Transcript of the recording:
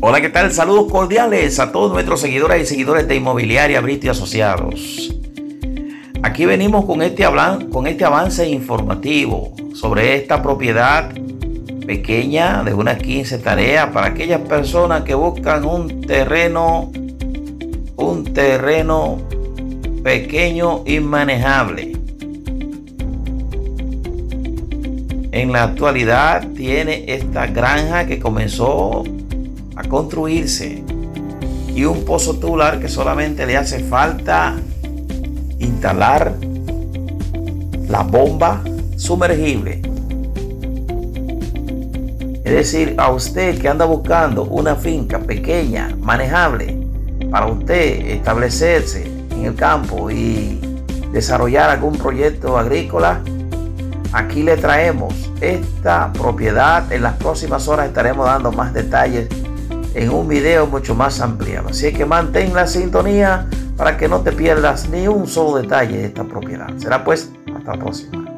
Hola, ¿qué tal? Saludos cordiales a todos nuestros seguidores y seguidores de Inmobiliaria Brito y Asociados. Aquí venimos con este, con este avance informativo sobre esta propiedad pequeña de unas 15 tareas para aquellas personas que buscan un terreno, un terreno pequeño y manejable. En la actualidad tiene esta granja que comenzó a construirse y un pozo tubular que solamente le hace falta instalar la bomba sumergible. Es decir, a usted que anda buscando una finca pequeña, manejable, para usted establecerse en el campo y desarrollar algún proyecto agrícola, aquí le traemos esta propiedad. En las próximas horas estaremos dando más detalles en un video mucho más ampliado. Así que mantén la sintonía para que no te pierdas ni un solo detalle de esta propiedad. Será pues hasta la próxima.